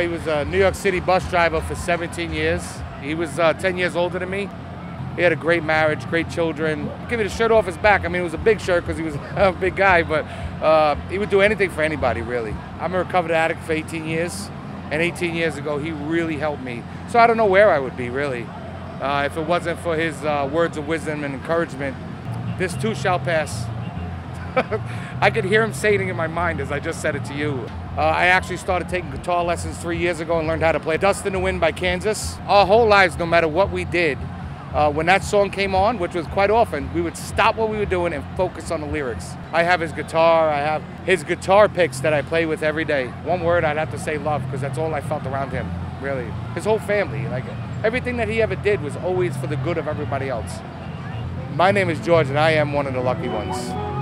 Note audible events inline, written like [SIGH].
He was a New York City bus driver for 17 years. He was uh, 10 years older than me. He had a great marriage, great children. Give me the shirt off his back. I mean, it was a big shirt because he was [LAUGHS] a big guy, but uh, he would do anything for anybody, really. I'm a recovered addict for 18 years, and 18 years ago, he really helped me. So I don't know where I would be, really, uh, if it wasn't for his uh, words of wisdom and encouragement. This too shall pass. [LAUGHS] I could hear him saying it in my mind as I just said it to you. Uh, I actually started taking guitar lessons three years ago and learned how to play Dust in the Wind by Kansas. Our whole lives, no matter what we did, uh, when that song came on, which was quite often, we would stop what we were doing and focus on the lyrics. I have his guitar, I have his guitar picks that I play with every day. One word, I'd have to say love, because that's all I felt around him, really. His whole family, like everything that he ever did was always for the good of everybody else. My name is George, and I am one of the lucky ones.